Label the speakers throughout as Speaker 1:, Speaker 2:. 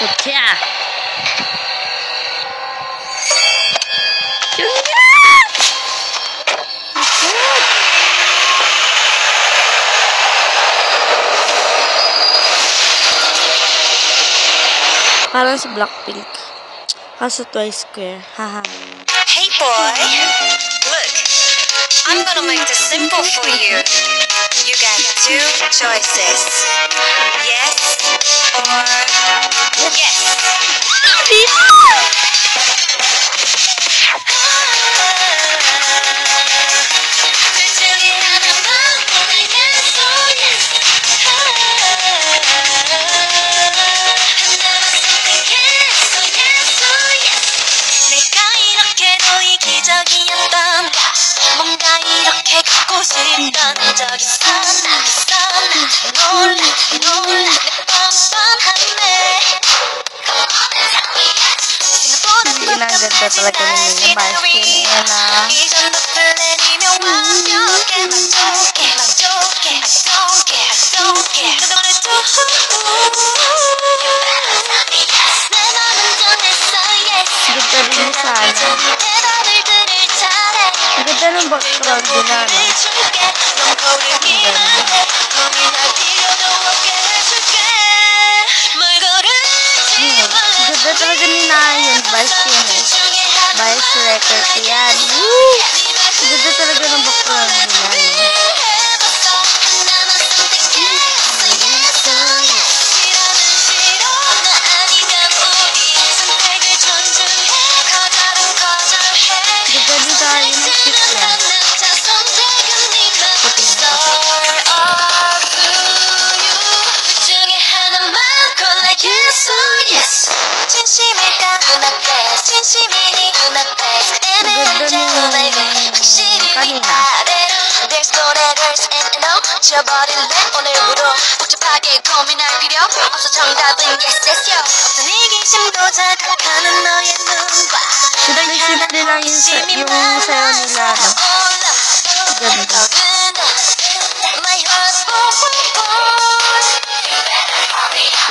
Speaker 1: Pecah. Kalau sebelah pink, kalau Twice Square, haha.
Speaker 2: Hey boy, look, I'm gonna make this simple for you. You got two choices. Yes or yes. 둘 중에 하나만 골라 yes or yes. 하나만 선택했어 yes or yes. 내가 이렇게도 이기적이 놀라 내 뻔뻔함에
Speaker 1: Hindi na ang ganda talaga ni Nina. Baskin. Ayan na.
Speaker 2: 이 정도 플랜이면 완벽해 만족해 만족해 I don't care I don't care 또내 Thank. 진심일까 눈앞에 진심이니 눈앞에 애매한
Speaker 1: Ganda
Speaker 2: 점
Speaker 1: ni
Speaker 2: baby 확실히. 아래로 There's no letters and no 지워버릴래 오늘부로 복잡하게 고민할 필요 없어 정답은 yes yes yo 없던 이기심도 자극하는 너의 눈과
Speaker 1: nila, no? Ganda.
Speaker 2: My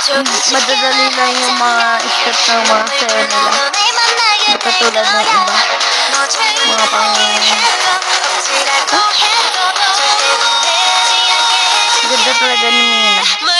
Speaker 1: Madadali lang yung mga step ng mga sayo nila. Katulad ng iba. Mga pang... Ganda talaga ni Mina.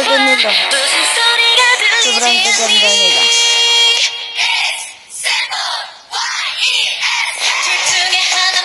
Speaker 1: ganda talaga nila.
Speaker 2: 무슨 소리가 들리지
Speaker 1: Sobrang gaganda nila.
Speaker 2: 둘 중에 하나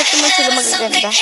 Speaker 1: Bakit naman sila magaganda?